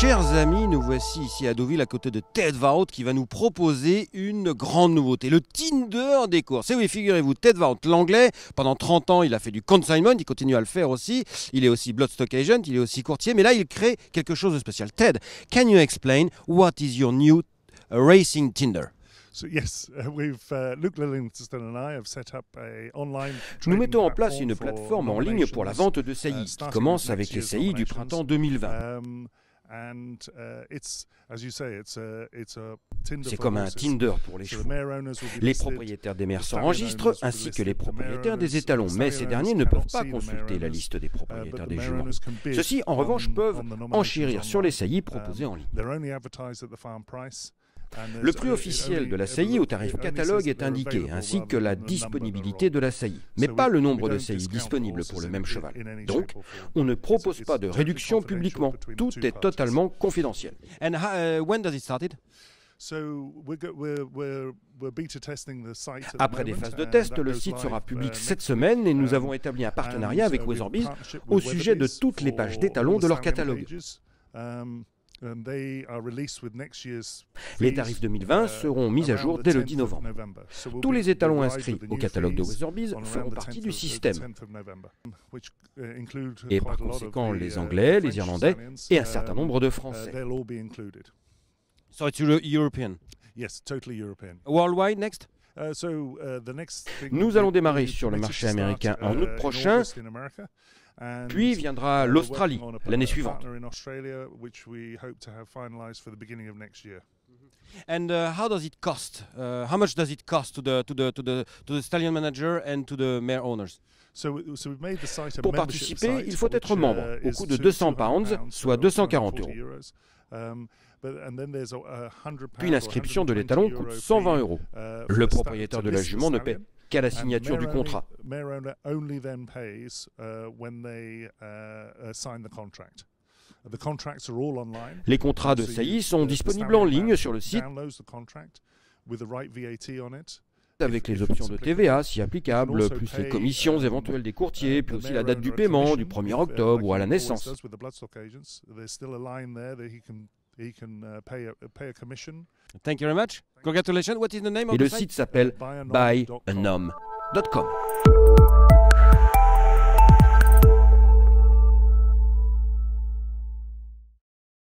Chers amis, nous voici ici à Deauville à côté de Ted Varot qui va nous proposer une grande nouveauté, le Tinder des courses. Et oui, figurez-vous, Ted Varot, l'anglais, pendant 30 ans, il a fait du consignment, il continue à le faire aussi. Il est aussi Bloodstock Agent, il est aussi courtier, mais là, il crée quelque chose de spécial. Ted, can you explain what is your new racing Tinder? Nous mettons en place une plateforme en ligne pour la vente de saillies uh, qui commence avec les saillies du printemps 2020. C'est comme un Tinder pour les chevaux. Les propriétaires des mers s'enregistrent ainsi que les propriétaires des étalons, mais ces derniers ne peuvent pas consulter la liste des uh, propriétaires des juments. Ceux-ci, en revanche, peuvent enchérir sur les saillies proposées en ligne. Le prix officiel de la saillie au tarif catalogue est indiqué, ainsi que la disponibilité de la saillie, mais pas le nombre de saillies disponibles pour le même cheval. Donc, on ne propose pas de réduction publiquement. Tout est totalement confidentiel. And uh, when does it start après des phases de test, le site sera public cette semaine et nous avons établi un partenariat avec Weatherbees au sujet de toutes les pages d'étalons de leur catalogue. Les tarifs 2020 uh, seront mis à jour dès le 10 novembre. Tous les étalons inscrits au catalogue de Weatherbees feront partie du système. Uh, et par conséquent, les uh, Anglais, les Irlandais et un certain nombre de Français. So it's European? Yes, totally European. Worldwide next? Nous allons démarrer sur le marché américain en août prochain puis viendra l'Australie l'année suivante. And uh, how does it cost? Uh, how much does it cost to the to the to the to the stallion manager and to the mare owners? Pour participer, il faut être membre uh, au coût de 200 pounds, soit 240 euros. Um, Puis l'inscription de l'étalon coûte 120 euros. Le propriétaire de la jument ne paie qu'à la signature du contrat. Les contrats de saillie sont disponibles en ligne sur le site. Avec les options de TVA si applicable, plus les commissions éventuelles des courtiers, puis aussi la date du paiement du 1er octobre ou à la naissance. Thank you very much. Congratulations. What is the name of Et le site? s'appelle.